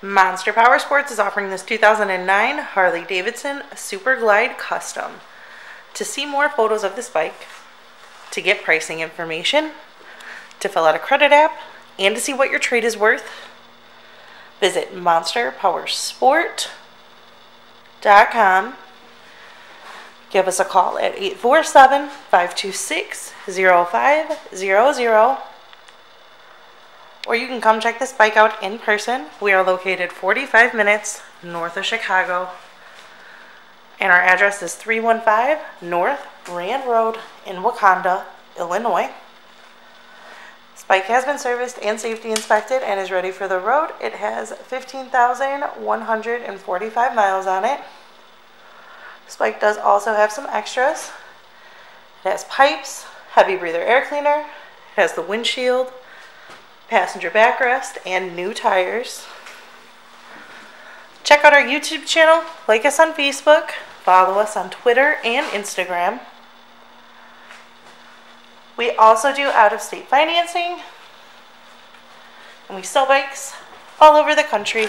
Monster Power Sports is offering this 2009 Harley Davidson Super Glide Custom. To see more photos of this bike, to get pricing information, to fill out a credit app, and to see what your trade is worth, visit monsterpowersport.com. Give us a call at 847 526 0500 or you can come check this bike out in person. We are located 45 minutes north of Chicago. And our address is 315 North Rand Road in Wauconda, Illinois. This bike has been serviced and safety inspected and is ready for the road. It has 15,145 miles on it. This bike does also have some extras. It has pipes, heavy breather air cleaner, it has the windshield, passenger backrest, and new tires. Check out our YouTube channel, like us on Facebook, follow us on Twitter and Instagram. We also do out of state financing, and we sell bikes all over the country.